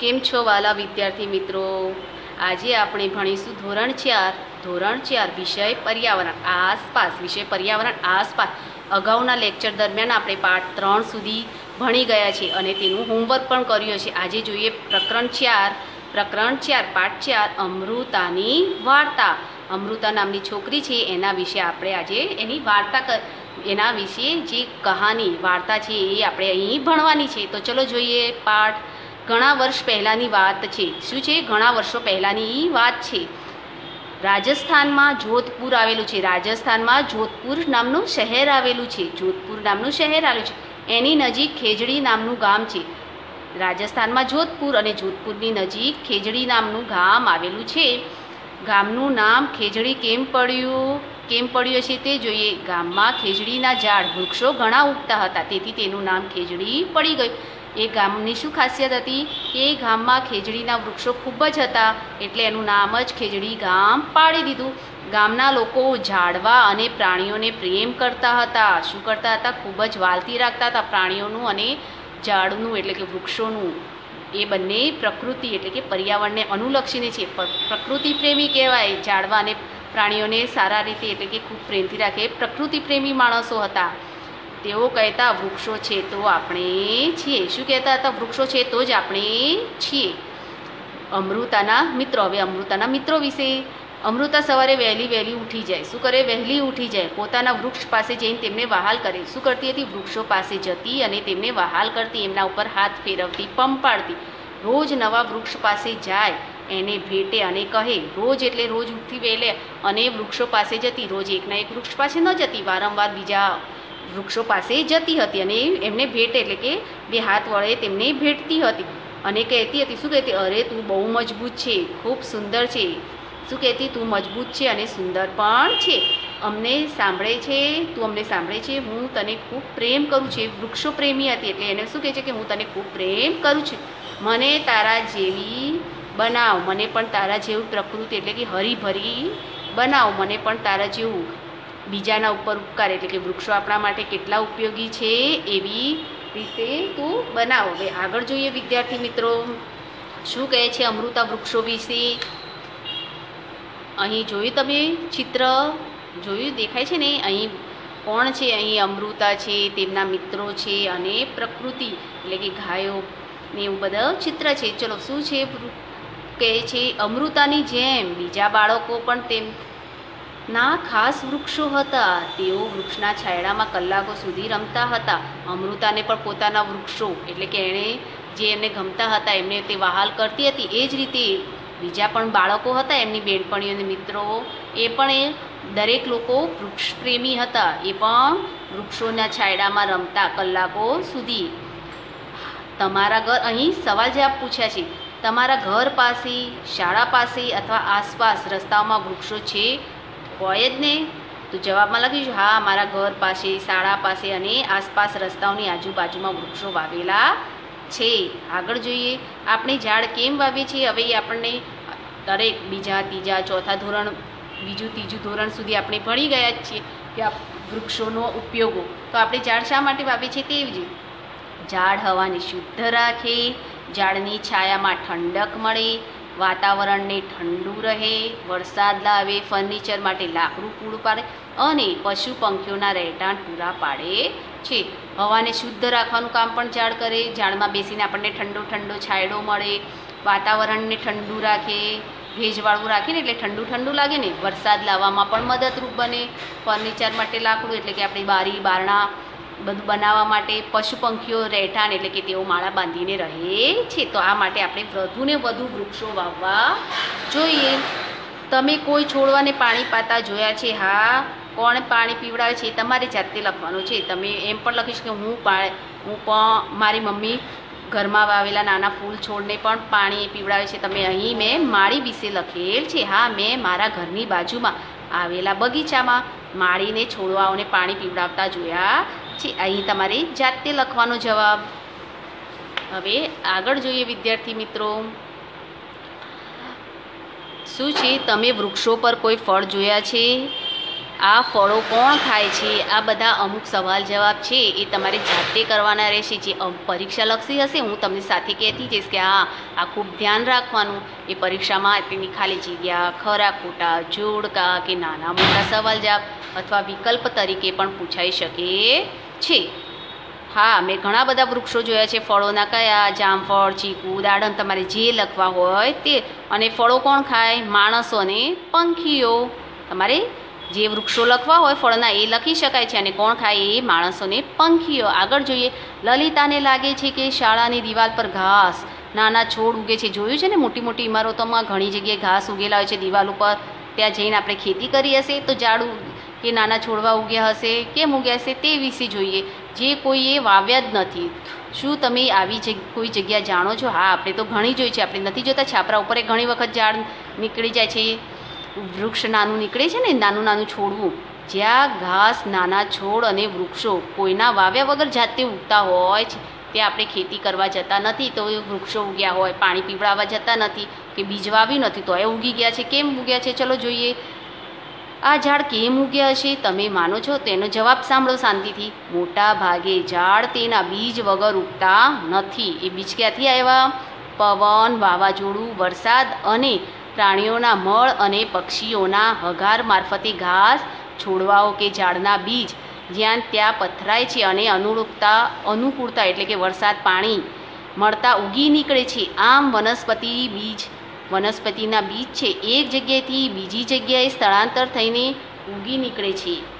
કેમ છો વાલા વિદ્યાર્થી મિત્રો? આજે આપણે ભણીશું ધોરણ ચાર. ધોરણ ચાર વિષય પર્યાવરણ. આસપાસ, વિષય પર્યાવરણ આસપાસ. અગાઉના લેક્ચર દરમિયાન આપણે પાઠ ત્રણ સુધી ભણી ગયા છે અને તેનું હોમવર્ક પણ કર્યું છે. આજે જોઈએ પ્રકરણ ચાર. પ્રકરણ ચાર, પાઠ ચાર, અમૃતાની વાર્તા. અમૃતા નામની છોકરી છે, એના વિશે આપણે આજે એની વાર્તા એના વિશે જે કહાની, વાર્તા છે એ આપણે અહીં ભણવાની છે. તો ચલો જોઈએ પાઠ ઘણા વર્ષ પહેલાંની વાત છે. શું છે? ઘણા વર્ષો પહેલાંની વાત છે. રાજસ્થાનમાં જોધપુર આવેલું છે. રાજસ્થાનમાં જોધપુર નામનું શહેર આવેલું છે. જોધપુર નામનું શહેર આવેલું છે. એની નજીક ખેજડી નામનું ગામ છે. રાજસ્થાનમાં જોધપુર અને જોધપુરની નજીક ખેજડી નામનું ગામ આવેલું છે. ગામનું નામ ખેજડી કેમ પડ્યું? કેમ પડ્યું છે તે જોઈએ. ગામમાં ખેજડીના ઝાડ વૃક્ષો ઘણા ઉગતા હતા. તેથી તેનું નામ ખેજડી પડી ગયું. એ ગામની શું ખાસિયત હતી? કે એ ગામમાં ખેજડીના વૃક્ષો ખૂબ જ હતા, એટલે એનું નામ જ ખેજડી ગામ પાડી દીધું. ગામના લોકો ઝાડવા અને પ્રાણીઓને પ્રેમ કરતા હતા. શું કરતા હતા? ખૂબ જ વાલતી રાખતા હતા પ્રાણીઓનું અને ઝાડનું, એટલે કે વૃક્ષોનું. એ બંને પ્રકૃતિ, એટલે કે પર્યાવરણને અનુલક્ષીને છે. પ્રકૃતિ પ્રેમી કહેવાય. ઝાડવા અને પ્રાણીઓને સારા રીતે, એટલે કે ખૂબ પ્રેમથી રાખે પ્રકૃતિ પ્રેમી માણસો હતા. તેઓ કહેતા વૃક્ષો છે તો આપણે છીએ. શું કહેતા હતા? વૃક્ષો છે તો જ આપણે છીએ. અમૃતાના મિત્રો. હવે અમૃતાના મિત્રો વિશે. અમૃતા સવારે વહેલી વહેલી ઉઠી જાય. શું કરે? વહેલી ઉઠી જાય. પોતાના વૃક્ષ પાસે જઈને તેમને વહાલ કરે. શું કરતી હતી? વૃક્ષો પાસે જતી અને તેમને વહાલ કરતી. એમના ઉપર હાથ ફેરવતી પંપાડતી રોજ નવા વૃક્ષ પાસે જાય. એને ભેટે અને કહે, રોજ એટલે રોજ ઉઠી વહેલે અને વૃક્ષો પાસે જતી. રોજ એકના એક વૃક્ષ પાસે ન જતી. વારંવાર બીજા વૃક્ષો પાસે જતી હતી અને એમને ભેટ એટલે કે બે હાથ વડે તેમને ભેટતી હતી. અને કહેતી હતી, શું કહેતી, અરે, તું બહુ મજબૂત છે, ખૂબ સુંદર છે. શું કહેતી, તું મજબૂત છે અને સુંદર પણ છે. અમને સાંભળે છે, તું અમને સાંભળે છે, હું તને ખૂબ પ્રેમ કરું છું. વૃક્ષો પ્રેમી હતી એટલે એને શું કહે છે કે, હું તને ખૂબ પ્રેમ કરું છું. મને તારા જેવી બનાવ, મને પણ તારા જેવું પ્રકૃતિ એટલે કે હરીભરી બનાવ, મને પણ તારા જેવું બીજાના ઉપર ઉપકાર એટલે કે વૃક્ષો આપણા માટે કેટલા ઉપયોગી છે એવી રીતે તું બનાવો. હવે આગળ જોઈએ વિદ્યાર્થી મિત્રો, શું કહે છે અમૃતા વૃક્ષો વિશે? અહીં જોયું તમે ચિત્ર? જોયું? દેખાય છે ને? અહીં કોણ છે? અહીં અમૃતા છે, તેમના મિત્રો છે અને પ્રકૃતિ એટલે કે ગાયો ને એવું બધા ચિત્ર છે. ચલો, શું છે કહે છે અમૃતાની જેમ બીજા બાળકો પણ તેમ ના ખાસ વૃક્ષો હતા. તેઓ વૃક્ષના છાયડામાં કલાકો સુધી રમતા હતા. અમૃતાને પણ પોતાના વૃક્ષો, એટલે કે એણે જે એમને ગમતા હતા, એમને તે વહાલ કરતી હતી. એ જ રીતે બીજા પણ બાળકો હતા, એમની બેનપણીઓ અને મિત્રો. એ પણ એ દરેક લોકો વૃક્ષ પ્રેમી હતા. એ પણ વૃક્ષોના છાયડામાં રમતા કલાકો સુધી. તમારા ઘર, અહીં સવાલ જવાબ પૂછ્યા છે. તમારા ઘર પાસે, શાળા પાસે અથવા આસપાસ રસ્તાઓમાં વૃક્ષો છે? હોય જ ને. તો જવાબમાં લખીશું, હા, મારા ઘર પાસે, શાળા પાસે અને આસપાસ રસ્તાઓની આજુબાજુમાં વૃક્ષો વાવેલા છે. આગળ જોઈએ, આપણે ઝાડ કેમ વાવીએ છીએ? હવે આપણને દરેક બીજા, ત્રીજા, ચોથા ધોરણ, બીજું, ત્રીજું ધોરણ સુધી આપણે ભણી ગયા જ છીએ કે વૃક્ષોનો ઉપયોગો. તો આપણે ઝાડ શા માટે વાવીએ છીએ તે જ. ઝાડ હવાને શુદ્ધ રાખે, ઝાડની છાયામાં ઠંડક મળે વાતાવરણને ઠંડુ રહે, વરસાદ લાવે ફર્નિચર માટે લાકડું પૂરું પાડે અને પશુ પંખીઓના રહેઠાણ પૂરા પાડે છે. હવાને શુદ્ધ રાખવાનું કામ પણ ઝાડ કરે, ઝાડમાં બેસીને આપણને ઠંડો ઠંડો છાંયડો મળે, વાતાવરણને ઠંડુ રાખે, ભેજવાળું રાખે ને એટલે ઠંડુ ઠંડુ લાગે ને, વરસાદ લાવવામાં પણ મદદરૂપ બને. ફર્નિચર માટે લાકડું એટલે કે આપણી બારી, બારણા બધું, બનાવવા માટે પશુ પંખીઓ રહેઠાણ એટલે કે તેઓ માળા બાંધીને રહે છે. તો આ માટે આપણે વધુને વધુ વૃક્ષો વાવવા જોઈએ. તમે કોઈ છોડવાને પાણી પાતા જોયા છે? હા. કોણ પાણી પીવડાવે છે તમારે જાતે લખવાનું છે. તમે એમ પણ લખીશ કે હું હું પણ મારી મમ્મી ઘરમાં વાવેલા નાના ફૂલ છોડને પણ પાણી પીવડાવે છે. તમે અહીં મેં માળી વિશે લખેલ છે. હા, મેં મારા ઘરની બાજુમાં આવેલા બગીચામાં માળીને છોડવાઓને પાણી પીવડાવતા જોયા. છે અહીં તમારે જાતે લખવાનો જવાબ. હવે આગળ જોઈએ વિદ્યાર્થી મિત્રો. શું છે? તમે વૃક્ષો પર કોઈ ફળ જોયા છે? આ ફળો કોણ ખાય છે? આ બધા અમુક સવાલ જવાબ છે. એ તમારે જાતે કરવાના રહેશે. જે પરીક્ષા પરીક્ષાલક્ષી હશે, હું તમને સાથે કહેતી જઈશ કે હા, આ ખૂબ ધ્યાન રાખવાનું. એ પરીક્ષામાં તેની ખાલી જગ્યા, ખરા, ખોટા, જોડકા કે નાના મોટા સવાલ જવાબ અથવા વિકલ્પ તરીકે પણ પૂછાઈ શકે. છે. હા, મેં ઘણા બધા વૃક્ષો જોયા છે. ફળોના કયા, જામફળ, ચીકુ, દાડમ તમારે જે લખવા હોય તે. અને ફળો કોણ ખાય? માણસો અને પંખીઓ. તમારે જે વૃક્ષો લખવા હોય ફળના એ લખી શકાય છે અને કોણ ખાય? એ માણસોને પંખીઓ. આગળ જોઈએ. લલિતાને લાગે છે કે શાળાની દિવાલ પર ઘાસ. નાના છોડ ઉગે છે. જોયું છે ને? મોટી મોટી ઇમારતોમાં ઘણી જગ્યાએ ઘાસ ઉગેલા હોય છે દિવાલ ઉપર. ત્યાં જઈને આપણે ખેતી કરી હશે તો ઝાડ કે નાના છોડવા ઉગ્યા હશે? કેમ ઉગ્યા હશે તે વિશે જોઈએ. જે કોઈએ વાવ્યા જ નથી. શું તમે આવી કોઈ જગ્યા જાણો છો? હા, આપણે તો ઘણી જોઈ છે. આપણે નથી જોતા. છાપરા ઉપર ઘણી વખત ઝાડ નીકળી જાય છે. વૃક્ષ નાનું નીકળે છે ને, નાનું નાનું છોડવું. જ્યાં ઘાસ, નાના છોડ અને વૃક્ષો કોઈના વાવ્યા વગર જાતે ઉગતા હોય છે, તે આપણે ખેતી કરવા જતા નથી. તો એ વૃક્ષો ઉગ્યા હોય, પાણી પીવડાવવા જતા નથી કે બીજ વાવ્યું નથી, તો એ ઉગી ગયા છે. કેમ ઉગ્યા છે? ચલો જોઈએ. આ ઝાડ કેમ ઉગ્યા હશે? તમે માનો છો? તેનો જવાબ સાંભળો શાંતિથી. મોટા ભાગે ઝાડ તેના બીજ વગર ઉગતા નથી. એ બીજ ક્યાંથી આવ્યા? પવન, વાવાઝોડું, વરસાદ અને પ્રાણીઓના મળ અને પક્ષીઓના હગાર મારફતે ઘાસ છોડવાઓ કે ઝાડના બીજ જ્યાં ત્યાં પથરાય છે અને અનુરૂપતા, અનુકૂળતા એટલે કે વરસાદ પાણી મળતા ઉગી નીકળે છે. આમ વનસ્પતિ બીજ વનસ્પતિના બીજ છે એક જગ્યાએથી બીજી જગ્યાએ સ્થળાંતર થઈને ઉગી નીકળે છે.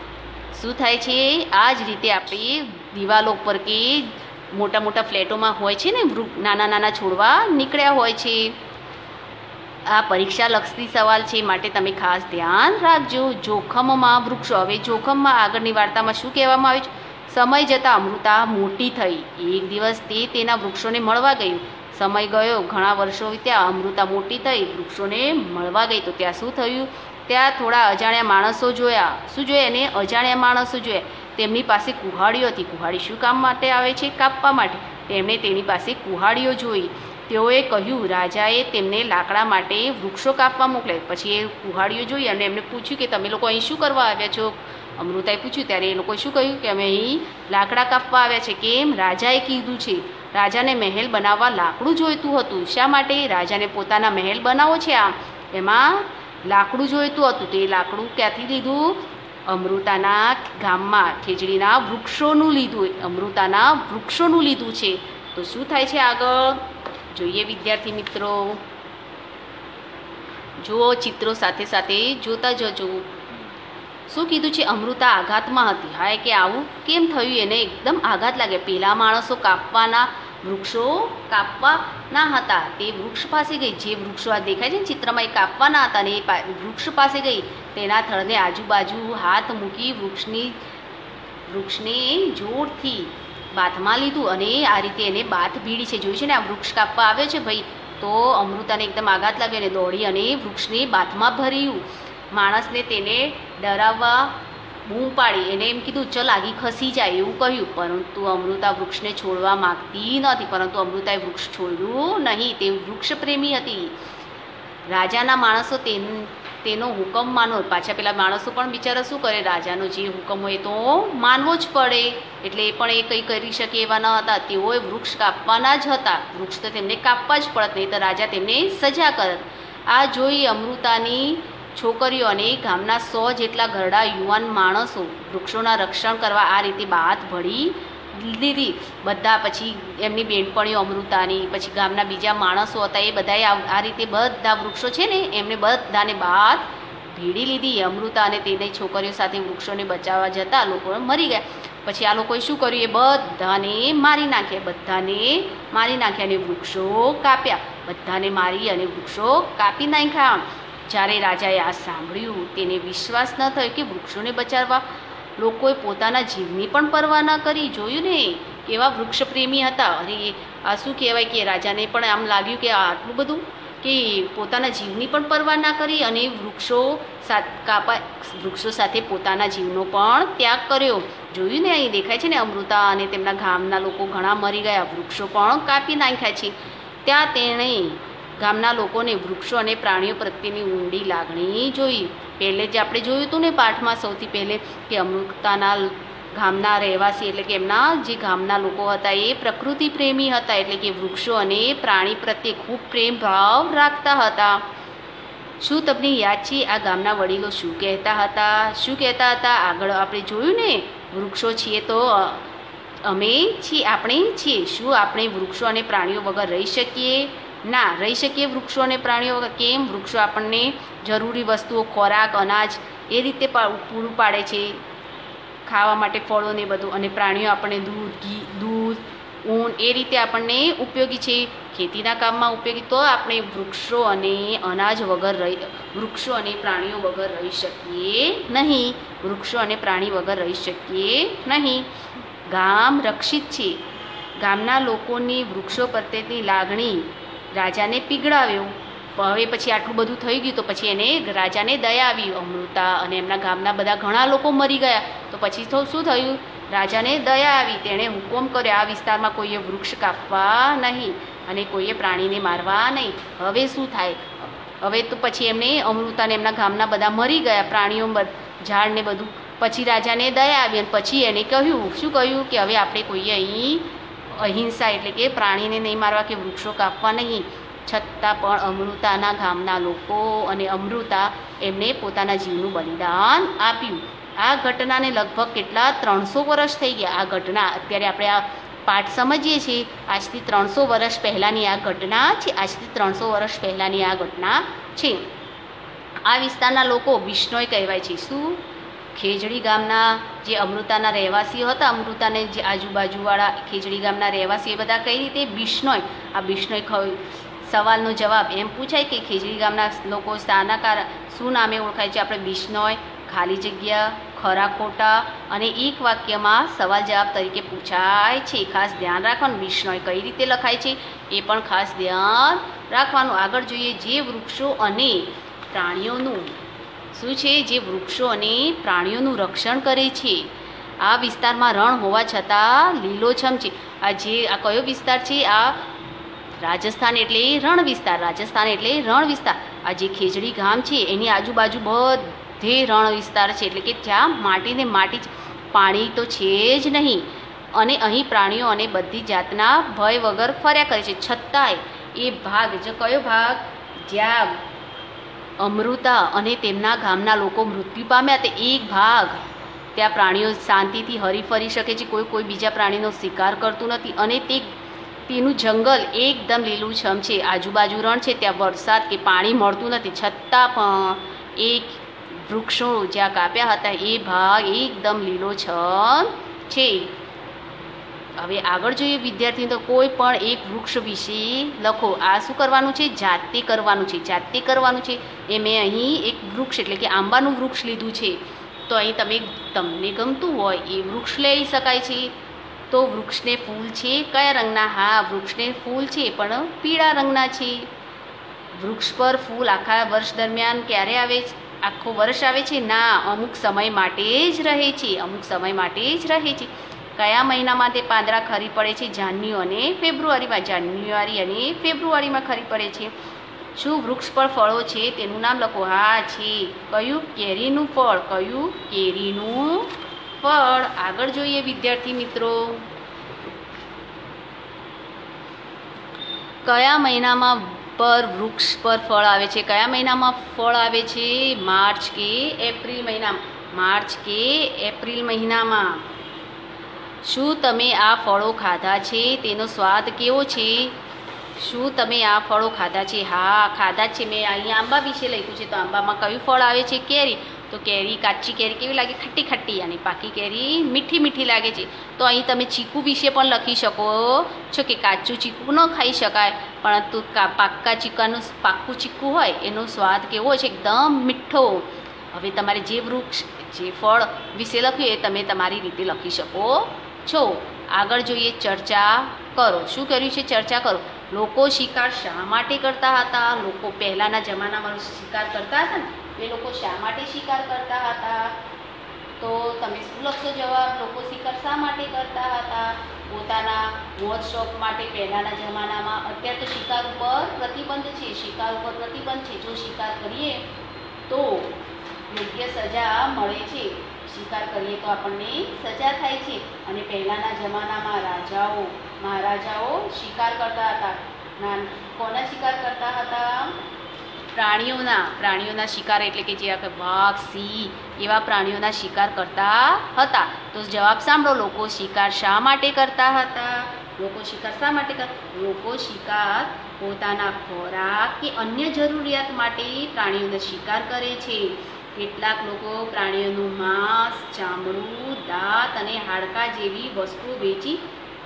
શું થાય છે? આ જ રીતે આપણે દિવાલો ઉપર કે મોટા મોટા ફ્લેટોમાં હોય છે ને વૃક્ષ નાના નાના છોડવા નીકળ્યા હોય છે. આ પરીક્ષા લક્ષી સવાલ છે માટે તમે ખાસ ધ્યાન રાખજો. જોખમમાં વૃક્ષો, હવે જોખમમાં આગળની વાર્તામાં શું કહેવામાં આવ્યું છે? સમય જતાં અમૃતા મોટી થઈ. એક દિવસ તે તેના વૃક્ષોને મળવા ગયું. સમય ગયો, ઘણા વર્ષો ત્યાં અમૃતા મોટી થઈ, વૃક્ષોને મળવા ગઈ તો ત્યાં શું થયું? ત્યાં થોડા અજાણ્યા માણસો જોયા. શું જોયા એને? અજાણ્યા માણસો જોયા. તેમની પાસે કુહાડીઓ હતી. કુહાડી શું કામ માટે આવે છે? કાપવા માટે. તેમણે તેની પાસે કુહાડીઓ જોઈ. તેઓએ કહ્યું, રાજાએ તેમને લાકડા માટે વૃક્ષો કાપવા મોકલ્યા પછી એ કુહાડીઓ જોઈ અને એમને પૂછ્યું કે, તમે લોકો અહીં શું કરવા આવ્યા છો? અમૃતાએ પૂછ્યું, ત્યારે એ લોકોએ શું કહ્યું? કે અમે અહીં લાકડા કાપવા આવ્યા છે. કેમ? રાજાએ કીધું છે. રાજાને મહેલ બનાવવા લાકડું જોઈતું હતું. શા માટે? રાજાને પોતાના મહેલ બનાવો છે આ. એમાં લાકડું જોઈતું હતું. તે લાકડું ક્યાંથી લીધું? અમૃતાના ગામમાં ખેજડીના વૃક્ષોનું લીધું. અમૃતાના વૃક્ષોનું લીધું છે. તો શું થાય છે આગળ? જોઈએ વિદ્યાર્થી મિત્રો. જુઓ ચિત્રો સાથે સાથે જોતા જજો. શું કીધું છે? અમૃતા આઘાતમાં હતી. હા કે આવું કેમ થયું? એને એકદમ આઘાત લાગે પેલા માણસો કાપવાના વૃક્ષો કાપવાના હતા. તે વૃક્ષ પાસે ગઈ. જે વૃક્ષો આ દેખાય છે ચિત્રમાં, એ કાપવાના હતા ને એ વૃક્ષ પાસે ગઈ. તેના થળને આજુબાજુ હાથ મૂકી વૃક્ષની, વૃક્ષને જોરથી બાથમાં લીધું અને આ રીતે એને બાથ ભીડી છે. જોયું છે ને આ વૃક્ષ કાપવા આવ્યો છે ભાઈ? તો અમૃતાને એકદમ આઘાત લાગ્યો અને દોડી અને વૃક્ષને બાથમાં ભર્યું. માણસને તેને ડરાવવા બૂમ પાડી. એને એમ કીધું, ચલ આગી ખસી જાય. એવું કહ્યું. પરંતુ અમૃતા વૃક્ષને છોડવા માંગતી નથી. પરંતુ અમૃતાએ વૃક્ષ છોડ્યું નહીં. તે વૃક્ષ પ્રેમી હતી. રાજાના માણસો તેન, તેનો હુકમ માનો. પાછા પેલા માણસો પણ બિચારા શું કરે? રાજાનો જે હુકમ હોય તો માનવો જ પડે. એટલે એ પણ એ કંઈ કરી શકે એવા ન હતા. તેઓએ વૃક્ષ કાપવાના જ હતા. વૃક્ષ તો તેમને કાપવા જ પડત, નહીં તો રાજા તેમને સજા કરત. આ જોઈ અમૃતાની છોકરીઓ અને ગામના સો જેટલા ઘરડા યુવાન માણસો વૃક્ષોના રક્ષણ કરવા આ રીતે બાત ભળી દીધી. બધા પછી એમની બેનપણીઓ અમૃતાની, પછી ગામના બીજા માણસો હતા, એ બધાએ આ રીતે બધા વૃક્ષો છે ને એમને બધાને બાદ ભીડી લીધી. અમૃતા અને તેની છોકરીઓ સાથે વૃક્ષોને બચાવવા જતા લોકો મરી ગયા. પછી આ લોકોએ શું કર્યું? એ બધાને મારી નાખ્યા, બધાને મારી નાખ્યા અને વૃક્ષો કાપ્યા. બધાને મારી અને વૃક્ષો કાપી નાખ્યા. જ્યારે રાજાએ આ સાંભળ્યું, તેને વિશ્વાસ ન થયો કે વૃક્ષોને બચાવવા લોકોએ પોતાના જીવની પણ પરવા ન કરી. જોયું ને, કેવા વૃક્ષપ્રેમી હતા. અરે, આ શું કહેવાય કે રાજાને પણ આમ લાગ્યું કે આટલું બધું કે પોતાના જીવની પણ પરવા ના કરી અને વૃક્ષો સાથ કાપા, વૃક્ષો સાથે પોતાના જીવનો પણ ત્યાગ કર્યો. જોયું ને, અહીં દેખાય છે ને, અમૃતા અને તેમના ગામના લોકો ઘણા મરી ગયા. વૃક્ષો પણ કાપી નાખ્યા છે. ત્યાં તેણે ગામના લોકોને વૃક્ષો અને પ્રાણીઓ પ્રત્યેની ઊંડી લાગણી જોઈ. પહેલે જે આપણે જોયું હતું ને પાઠમાં સૌથી પહેલે કે અમૃતાના ગામના રહેવાસી એટલે કે એમના જે ગામના લોકો હતા એ પ્રકૃતિ પ્રેમી હતા એટલે કે વૃક્ષો અને પ્રાણી પ્રત્યે ખૂબ પ્રેમ ભાવ રાખતા હતા. શું તમને યાદ છે? આ ગામના વડીલો શું કહેતા હતા? શું કહેતા હતા? આગળ આપણે જોયું ને, વૃક્ષો છીએ તો અમે છીએ, આપણે છીએ. શું આપણે વૃક્ષો અને પ્રાણીઓ વગર રહી શકીએ? ના, રહી શકીએ વૃક્ષો અને પ્રાણીઓ કેમ? વૃક્ષો આપણને જરૂરી વસ્તુઓ, ખોરાક, અનાજ એ રીતે પૂરું પાડે છે. ખાવા માટે ફળો ને બધું અને પ્રાણીઓ આપણને દૂધ, ઘી, દૂધ, ઊન એ રીતે આપણને ઉપયોગી છે. ખેતીના કામમાં ઉપયોગી તો આપણે વૃક્ષો અને અનાજ વગર રહી, વૃક્ષો અને પ્રાણીઓ વગર રહી શકીએ નહીં. વૃક્ષો અને પ્રાણી વગર રહી શકીએ નહીં. ગામ રક્ષિત છે. ગામના લોકોની વૃક્ષો પ્રત્યેની લાગણી રાજાને પીગળાવ્યો. હવે પછી આટલું બધું થઈ ગયું તો પછી એને રાજાને દયા આવી. અમૃતા અને એમના ગામના બધા ઘણા લોકો મરી ગયા. તો પછી તો શું થયું? રાજાને દયા આવી. તેણે હુકમ કર્યો, આ વિસ્તારમાં કોઈએ વૃક્ષ કાપવા નહીં અને કોઈએ પ્રાણીને મારવા નહીં. હવે શું થાય? હવે તો પછી એમને અમૃતાને એમના ગામના બધા મરી ગયા, પ્રાણીઓ ઝાડને બધું. પછી રાજાને દયા આવી અને પછી એને કહ્યું, શું કહ્યું કે હવે આપણે કોઈએ અહીં અહિંસા એટલે કે પ્રાણીને નહીં મારવા કે વૃક્ષો કાપવા નહીં. છતાં પણ અમૃતાના ગામના લોકો અને અમૃતા એમને પોતાના જીવનું બલિદાન આપ્યું. આ ઘટનાને લગભગ કેટલા ત્રણસો વર્ષ થઈ ગયા. આ ઘટના અત્યારે આપણે આ પાઠ સમજીએ છીએ. આજથી ત્રણસો વર્ષ પહેલાંની આ ઘટના છે. આજથી ત્રણસો વર્ષ પહેલાંની આ ઘટના છે. આ વિસ્તારના લોકો વિષ્ણોય કહેવાય છે. શું? ખેજડી ગામના જે અમૃતાના રહેવાસીઓ હતા, અમૃતાને જે આજુબાજુવાળા ખેજડી ગામના રહેવાસી એ બધા કઈ રીતે બિશ્નોય, આ બિશ્નોય સવાલનો જવાબ એમ પૂછાય કે ખેજડી ગામના લોકો કારણ શું નામે ઓળખાય છે? આપણે બિશ્નોય, ખાલી જગ્યા ખરા ખોટા અને એક વાક્યમાં સવાલ જવાબ તરીકે પૂછાય છે. ખાસ ધ્યાન રાખવાનું, બિશ્નોય કઈ રીતે લખાય છે? એ પણ ખાસ ધ્યાન રાખવાનું. આગળ જોઈએ જે વૃક્ષો અને પ્રાણીઓનું શું છે? જે વૃક્ષો અને પ્રાણીઓનું રક્ષણ કરે છે. આ વિસ્તારમાં રણ હોવા છતાં લીલોછમ છે. આ જે, આ કયો વિસ્તાર છે? આ રાજસ્થાન એટલે રણ વિસ્તાર, રાજસ્થાન એટલે રણ વિસ્તાર. આ જે ખેજડી ગામ છે, એની આજુબાજુ બધે રણ વિસ્તાર છે. એટલે કે જ્યાં માટીને માટી પાણી તો છે જ નહીં. અને અહીં પ્રાણીઓ અને બધી જાતના ભય વગર ફર્યા કરે છે. છતાંય એ ભાગ, જે કયો ભાગ? જ્યાં અમૃતા અને તેમના ગામના લોકો મૃત્યુ પામ્યા તે એક ભાગ. ત્યાં પ્રાણીઓ શાંતિથી હરી ફરી શકે છે, કોઈ કોઈ બીજા પ્રાણીનો શિકાર કરતું નથી અને તે તેનું જંગલ એકદમ લીલુંછમ છે. આજુબાજુ રણ છે, ત્યાં વરસાદ કે પાણી મળતું નથી. છતાં પણ એક વૃક્ષો જ્યાં કાપ્યા હતા, એ ભાગ એકદમ લીલોછમ છે. હવે આગળ જોઈએ વિદ્યાર્થી તો કોઈ પણ એક વૃક્ષ વિશે લખો. આ શું કરવાનું છે? જાતે કરવાનું છે, જાતે કરવાનું છે. એ મેં અહીં એક વૃક્ષ એટલે કે આંબાનું વૃક્ષ લીધું છે. તો અહીં તમે, તમને ગમતું હોય એ વૃક્ષ લઈ શકાય છે. તો વૃક્ષને ફૂલ છે, કયા રંગના? હા, વૃક્ષને ફૂલ છે, પણ પીળા રંગના છે. વૃક્ષ પર ફૂલ આખા વર્ષ દરમિયાન ક્યારે આવે છે? આખો વર્ષ આવે છે? ના, અમુક સમય માટે જ રહે છે, અમુક સમય માટે જ રહે છે. કયા મહિનામાં તે પાંદડા ખરી પડે છે જાન્યુ અને ફેબ્રુઆરીમાં? જાન્યુઆરી અને ફેબ્રુઆરીમાં ખરી પડે છે. શું વૃક્ષ પર ફળો છે? તેનું નામ લખો. હા, છે. કયું કેરીનું ફળ? કયું કેરીનું ફળ? આગળ જોઈએ વિદ્યાર્થી મિત્રો. કયા મહિનામાં પર વૃક્ષ પર ફળ આવે છે? કયા મહિનામાં ફળ આવે છે? માર્ચ કે એપ્રિલ મહિનામાં? માર્ચ કે એપ્રિલ મહિનામાં? શું તમે આ ફળો ખાધા છે? તેનો સ્વાદ કેવો છે? શું તમે આ ફળો ખાધા છે? હા, ખાધા છે. મેં અહીંયા આંબા વિશે લખ્યું છે. તો આંબામાં કયું ફળ આવે છે? કેરી. તો કેરી, કાચી કેરી કેવી લાગે? ખટ્ટી ખટ્ટી અને પાકી કેરી મીઠી મીઠી લાગે છે. તો અહીં તમે ચીકુ વિશે પણ લખી શકો. છો કે કાચું ચીકુ ન ખાઈ શકાય. પરંતુ પાક્કા ચીકાનું પાક્કું ચીકુ હોય, એનો સ્વાદ કેવો છે? એકદમ મીઠો. હવે તમારે જે વૃક્ષ, જે ફળ વિશે લખ્યું એ તમે તમારી રીતે લખી શકો. છો, આગળ જોઈએ, ચર્ચા કરો. શું કર્યું છે ચર્ચા? કરો. લોકો શિકાર શા માટે કરતા હતા? લોકો પહેલાંના જમાનામાં શિકાર કરતા હતા ને? એ લોકો શા માટે શિકાર કરતા હતા? તો તમે શું લખશો જવાબ? લોકો શિકાર શા માટે કરતા હતા? પોતાના મોજ માટે પહેલાંના જમાનામાં અત્યારે તો શિકાર ઉપર પ્રતિબંધ છે, શિકાર ઉપર પ્રતિબંધ છે. જો શિકાર કરીએ તો યોગ્ય સજા મળે છે. શિકાર કરીએ તો આપણને સજા થાય છે. અને પહેલાંના જમાનામાં રાજાઓ, મહારાજાઓ શિકાર કરતા હતા. કોના શિકાર કરતા હતા? પ્રાણીઓના. પ્રાણીઓના શિકાર એટલે કે જે આપણે વાઘ, સિંહ એવા પ્રાણીઓના શિકાર કરતા હતા. તો જવાબ સાંભળો, લોકો શિકાર શા માટે કરતા હતા? લોકો શિકાર શા માટે કરતા લોકો શિકાર પોતાના ખોરાક કે અન્ય જરૂરિયાત માટે પ્રાણીઓનો શિકાર કરે છે. કેટલાક લોકો પ્રાણીઓનું માંસ, ચામડું, દાંત અને હાડકાં જેવી વસ્તુઓ વેચી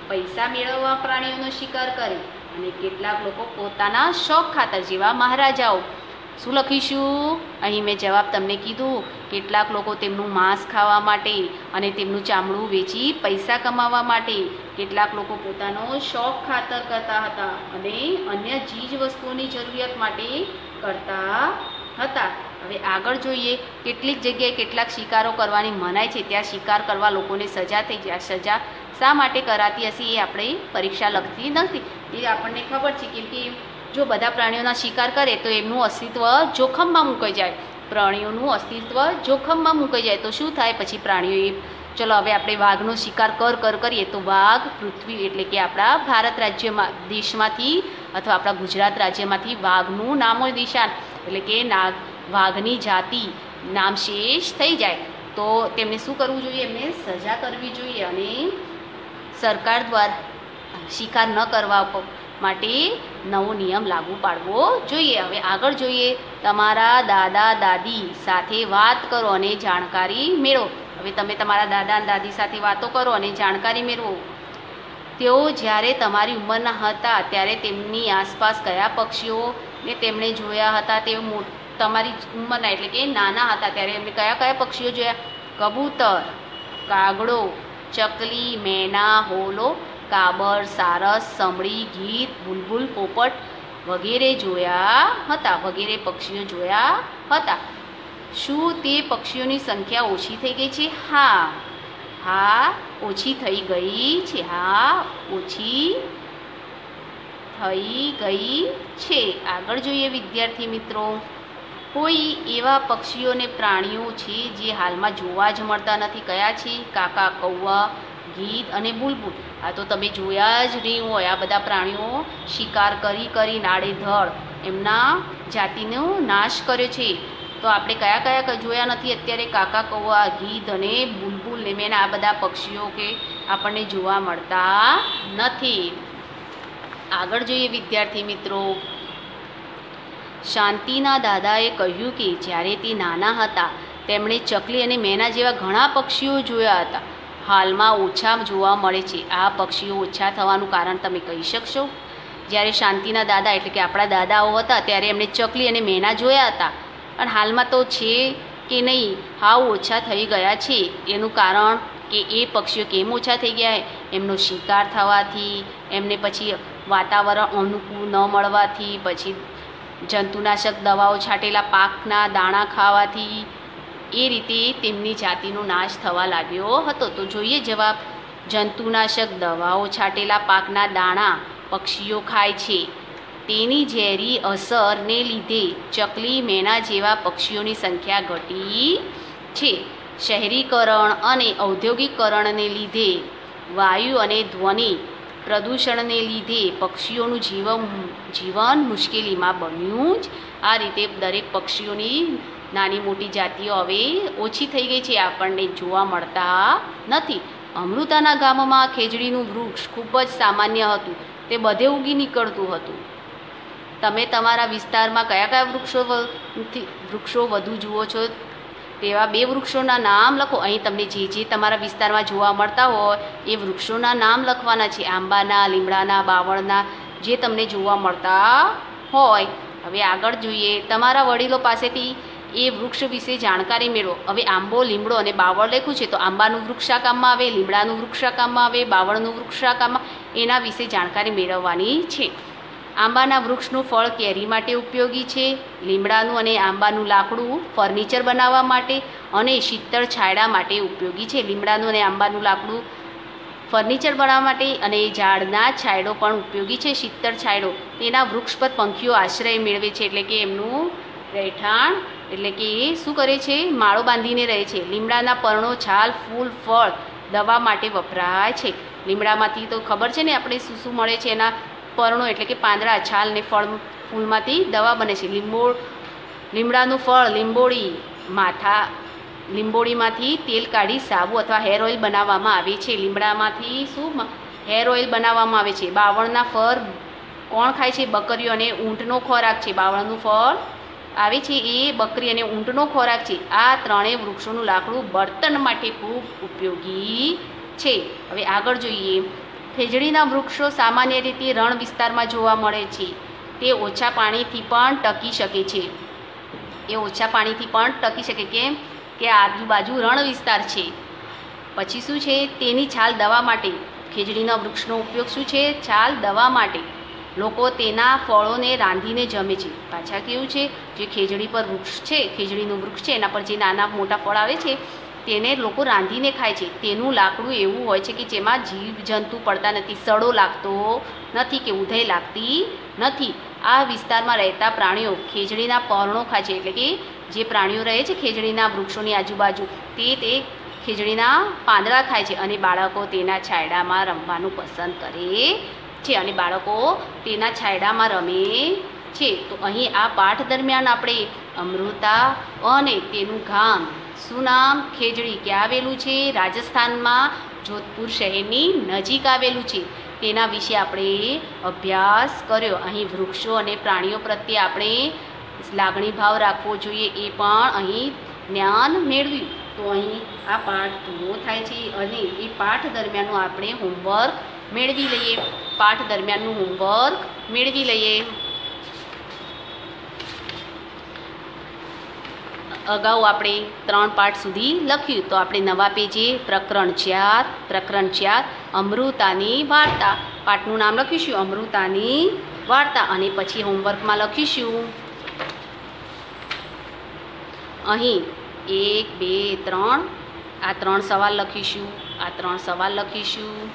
પૈસા મેળવવા પ્રાણીઓનો શિકાર કરે અને કેટલાક લોકો પોતાના શોખ ખાતર જેવા મહારાજાઓ. શું લખીશું? અહીં મેં જવાબ તમને કીધું. કેટલાક લોકો તેમનું માંસ ખાવા માટે અને તેમનું ચામડું વેચી પૈસા કમાવા માટે. કેટલાક લોકો પોતાનો શોખ ખાતર કરતા હતા અને અન્ય ચીજ વસ્તુઓની જરૂરિયાત માટે કરતા હતા. હવે આગળ જોઈએ કેટલીક જગ્યાએ કેટલાક શિકારો કરવાની મનાય છે. ત્યાં શિકાર કરવા લોકોને સજા થઈ જાય. સજા શા માટે કરાતી હશે એ આપણે પરીક્ષા લખતી નથી. એ આપણને ખબર છે કેમ કે જો બધા પ્રાણીઓના શિકાર કરે તો એમનું અસ્તિત્વ જોખમમાં મૂકાઈ જાય. પ્રાણીઓનું અસ્તિત્વ જોખમમાં મૂકાઈ જાય. તો શું થાય? પછી પ્રાણીઓએ ચલો, હવે આપણે વાઘનો શિકાર કર કર કરીએ. તો વાઘ પૃથ્વી એટલે કે આપણા ભારત રાજ્યમાં, દેશમાંથી અથવા આપણા ગુજરાત રાજ્યમાંથી વાઘનું નામો નિશાન એટલે કે નાગ વાઘની જાતિ નામશેષ થઈ જાય. તો તેમને શું કરવું જોઈએ? એમને સજા કરવી જોઈએ અને સરકાર દ્વારા, શિકાર ન કરવા માટે નવો નિયમ લાગુ પાડવો જોઈએ. હવે આગળ જોઈએ. તમારા દાદા, દાદી સાથે વાત કરો અને જાણકારી મેળવો. હવે તમે તમારા દાદા અને દાદી સાથે વાતો કરો અને જાણકારી મેળવો. તેઓ જ્યારે તમારી ઉંમરના હતા, ત્યારે તેમની આસપાસ કયા પક્ષીઓને તેમણે જોયા હતા તે મો તમારી ઉંમરના, એટલે કે નાના હતા ત્યારે એમને કયા કયા પક્ષીઓ જોયા? કબૂતર, કાગડો, ચકલી, મેના, હોલો, કાબર, સારસ સમળી ગીત બુલબુલ, પોપટ વગેરે જોયા હતા, વગેરે પક્ષીઓ જોયા હતા. શું તે પક્ષીઓની સંખ્યા ઓછી થઈ ગઈ છે? હા. હા, ઓછી થઈ ગઈ છે. હા, ઓછી થઈ ગઈ છે. આગળ જોઈએ વિદ્યાર્થી મિત્રો. કોઈ એવા પક્ષીઓ અને પ્રાણીઓ છે જે હાલમાં જોવા જ મળતા નથી? કયા છે? કાકા, કૌવા, ગીધ અને બુલબુલ? આ તો તમે જોયા જ નહીં હોય. આ બધા પ્રાણીઓ શિકાર કરી કરી નાડેધડ એમના જાતિનો નાશ કર્યો છે. તો આપણે કયા કયા જોયા નથી? અત્યારે કાકા, કૌવા, ગીધ અને બુલબુલ ને મેં આ બધા પક્ષીઓ કે આપણને જોવા મળતા નથી. આગળ જોઈએ વિદ્યાર્થી મિત્રો. શાંતિના દાદાએ કહ્યું કે જ્યારે તે નાના હતા, તેમણે ચકલી અને મેના જેવા ઘણા પક્ષીઓ જોયા હતા. હાલમાં ઓછા જોવા મળે છે. આ પક્ષીઓ ઓછા થવાનું કારણ તમે કહી શકશો? જ્યારે શાંતિના દાદા એટલે કે આપણા દાદાઓ હતા, ત્યારે એમણે ચકલી અને મેના જોયા હતા. પણ હાલમાં તો છે કે નહીં હાવ ઓછા થઈ ગયા છે. એનું કારણ કે એ પક્ષીઓ કેમ ઓછા થઈ ગયા એમનો શિકાર થવાથી, એમને પછી વાતાવરણ અનુકૂળ ન મળવાથી, પછી જંતુનાશક દવાઓ છાંટેલા પાકના દાણા ખાવાથી એ રીતે તેમની જાતિનો નાશ થવા લાગ્યો હતો. તો જોઈએ જવાબ, જંતુનાશક દવાઓ છાંટેલા પાકના દાણા પક્ષીઓ ખાય છે. તેની ઝેરી અસરને લીધે ચકલી મેના જેવા પક્ષીઓની સંખ્યા ઘટી છે. શહેરીકરણ અને ઔદ્યોગિકરણને લીધે વાયુ અને ધ્વનિ પ્રદૂષણને લીધે પક્ષીઓનું જીવન જીવન મુશ્કેલીમાં બન્યું જ. આ રીતે દરેક પક્ષીઓની નાની મોટી જાતિઓ હવે ઓછી થઈ ગઈ છે. આપણને જોવા મળતા નથી. અમૃતાના ગામમાં ખેજડીનું વૃક્ષ ખૂબ જ સામાન્ય હતું. તે બધે ઉગી નીકળતું હતું. તમે તમારા વિસ્તારમાં કયા કયા વૃક્ષો વૃક્ષો વધુ જુઓ છો? તેવા બે વૃક્ષોના નામ લખો. અહીં તમને જે જે તમારા વિસ્તારમાં જોવા મળતા હોય, એ વૃક્ષોના નામ લખવાના છે. આંબાના, લીમડાના, બાવળના, જે તમને જોવા મળતા હોય. હવે આગળ જોઈએ. તમારા વડીલો પાસેથી એ વૃક્ષ વિશે જાણકારી મેળવો. હવે આંબો, લીમડો અને બાવળ લખ્યું છે. તો આંબાનું વૃક્ષ કામમાં આવે? લીમડાનું વૃક્ષ કામમાં આવે? બાવળનું વૃક્ષ કામમાં? એના વિશે જાણકારી મેળવવાની છે. આંબાના વૃક્ષનું ફળ કેરી માટે ઉપયોગી છે. લીમડાનું અને આંબાનું લાકડું ફર્નિચર બનાવવા માટે અને શીતળ છાયડા માટે ઉપયોગી છે. લીમડાનું અને આંબાનું લાકડું ફર્નિચર બનાવવા માટે અને ઝાડના છાયડો પણ ઉપયોગી છે. શીતળ છાયડો. તેના વૃક્ષ પર પંખીઓ આશ્રય મેળવે છે એટલે કે એમનું રહેઠાણ એટલે કે એ શું કરે છે? માળો બાંધીને રહે છે. લીમડાના પર્ણો, છાલ, ફૂલ, ફળ દવા માટે વપરાય છે. લીમડામાંથી તો ખબર છે ને આપણે શું શું મળે છે એના પર્ણો એટલે કે પાંદડા, છાલ ને ફળ ફૂલમાંથી દવા બને છે. લીંબો લીમડાનું ફળ, લીંબોળી, માથા લીંબોળીમાંથી તેલ કાઢી સાબુ અથવા હેર ઓઇલ બનાવવામાં આવે છે. લીમડામાંથી શું હેર ઓઇલ બનાવવામાં આવે છે? બાવળના ફળ કોણ ખાય છે? બકરીઓ અને ઊંટનો ખોરાક છે. બાવળનું ફળ આવે છે એ બકરી અને ઊંટનો ખોરાક છે. આ ત્રણેય વૃક્ષોનું લાકડું બળતણ માટે ખૂબ ઉપયોગી છે. હવે આગળ જોઈએ. ખેજડીના વૃક્ષો સામાન્ય રીતે રણ વિસ્તારમાં જોવા મળે છે. તે ઓછા પાણીથી પણ ટકી શકે છે. એ ઓછા પાણીથી પણ ટકી શકે કેમ? કે આજુબાજુ રણ વિસ્તાર છે. પછી શું છે? તેની છાલ દવા માટે. ખેજડીના વૃક્ષનો ઉપયોગ શું છે? છાલ દવા માટે. લોકો તેના ફળોને રાંધીને જમે છે. પાછા કેવું છે? જે ખેજડી પર વૃક્ષ છે, ખેજડીનું વૃક્ષ છે, એના પર જે નાના મોટા ફળ આવે છે તેને લોકો રાંધીને ખાય છે. તેનું લાકડું એવું હોય છે કે જેમાં જીવજંતુ પડતા નથી, સડો લાગતો નથી કે ઉધઈ લાગતી નથી. આ વિસ્તારમાં રહેતા પ્રાણીઓ ખેજડીના પર્ણો ખાય છે એટલે કે જે પ્રાણીઓ રહે છે ખેજડીના વૃક્ષોની આજુબાજુ, તે તે ખેજડીના પાંદડા ખાય છે અને બાળકો તેના છાંયડામાં રમવાનું પસંદ કરે છે અને બાળકો તેના છાંયડામાં રમે છે. તો અહીં આ પાઠ દરમિયાન આપણે અમૃતા અને તેનું ગામ શું નામ? ખેજડી ક્યાં આવેલું છે? રાજસ્થાનમાં જોધપુર શહેરની નજીક આવેલું છે. તેના વિશે આપણે અભ્યાસ કર્યો. અહીં વૃક્ષો અને પ્રાણીઓ પ્રત્યે આપણે લાગણી ભાવ રાખવો જોઈએ એ પણ અહીં જ્ઞાન મેળવ્યું. તો અહીં આ પાઠ પૂરો થાય છે અને એ પાઠ દરમિયાનનું આપણે હોમવર્ક મેળવી લઈએ. પાઠ દરમિયાનનું હોમવર્ક મેળવી લઈએ. અગાઉ આપણે ત્રણ પાઠ સુધી લખ્યું. તો આપણે નવા પેજે પ્રકરણ ચાર પ્રકરણ ચાર, અમૃતાની વાર્તા. પાઠનું નામ લખીશું, અમૃતાની વાર્તા. અને પછી હોમવર્કમાં લખીશું. અહીં એક, બે, ત્રણ. આ ત્રણ સવાલ લખીશું, આ ત્રણ સવાલ લખીશું.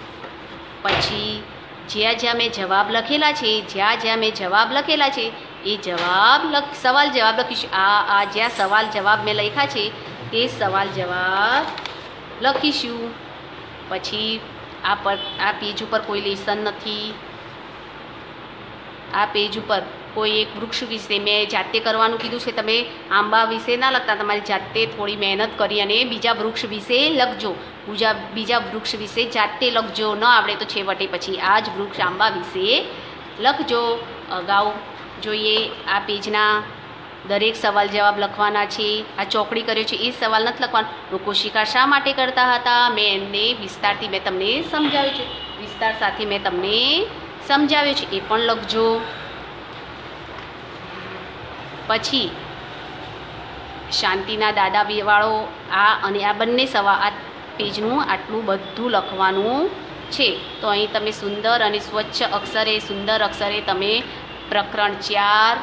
પછી જ્યાં જ્યાં મેં જવાબ લખેલા છે, જ્યાં જ્યાં મેં જવાબ લખેલા છે એ જવાબ લખ, સવાલ જવાબ લખીશું. આ આ જ્યાં સવાલ જવાબ મેં લખ્યા છે, તે સવાલ જવાબ લખીશું. પછી આ પર, આ પેજ ઉપર કોઈ લેસન નથી. આ પેજ ઉપર કોઈ એક વૃક્ષ વિશે મેં જાતે કરવાનું કીધું છે. તમે આંબા વિશે ના લખતા, તમારી જાતે થોડી મહેનત કરી અને બીજા વૃક્ષ વિશે લખજો. બીજા બીજા વૃક્ષ વિશે જાતે લખજો. ન આવડે તો છેવટે પછી આ જ વૃક્ષ આંબા વિશે લખજો. અગાઉ જોઈએ આ પેજના દરેક સવાલ જવાબ લખવાના છે, આ ચોકડી કર્યો છે, એ સવાલ નથી લખવાનો. લોકો શિકાર શા માટે કરતા હતા? મેં એમને વિસ્તારથી મેં તમને સમજાવ્યું છે. વિસ્તાર સાથે મેં તમને સમજાવ્યું છે, એ પણ લખજો. પછી, શાંતિના દાદા બેવાળો, આ અને આ બંને સવા આ પેજનું આટલું બધું લખવાનું છે. તો અહીં તમે સુંદર અને સ્વચ્છ અક્ષરે, સુંદર અક્ષરે તમે પ્રકરણ ચાર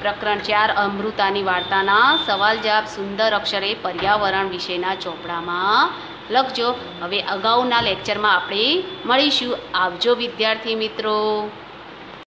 પ્રકરણ ચાર, અમૃતાની વાર્તાના સવાલ જવાબ સુંદર અક્ષરે પર્યાવરણ વિશેના ચોપડામાં લખજો. હવે અગાઉના લેક્ચરમાં આપણે મળીશું. આવજો વિદ્યાર્થી મિત્રો.